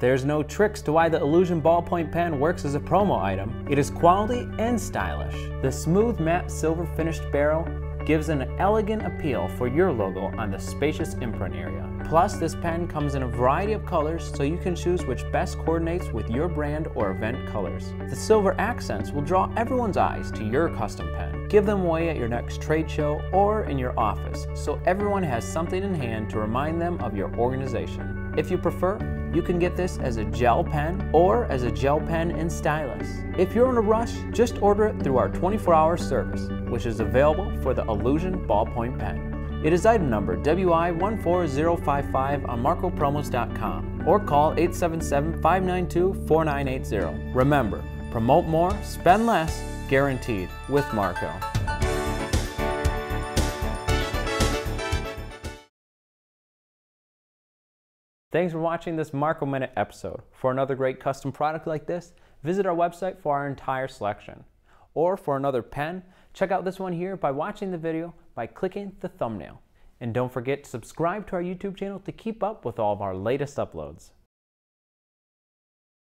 There's no tricks to why the Illusion ballpoint pen works as a promo item. It is quality and stylish. The smooth matte silver finished barrel gives an elegant appeal for your logo on the spacious imprint area. Plus, this pen comes in a variety of colors so you can choose which best coordinates with your brand or event colors. The silver accents will draw everyone's eyes to your custom pen. Give them away at your next trade show or in your office so everyone has something in hand to remind them of your organization. If you prefer, you can get this as a gel pen or as a gel pen and stylus. If you're in a rush, just order it through our 24-hour service, which is available for the Illusion ballpoint pen. It is item number WI14055 on MarcoPromos.com or call 877-592-4980. Remember, promote more, spend less, guaranteed with Marco. Thanks for watching this Marco Minute episode. For another great custom product like this, visit our website for our entire selection. Or for another pen, check out this one here by watching the video by clicking the thumbnail. And don't forget to subscribe to our YouTube channel to keep up with all of our latest uploads.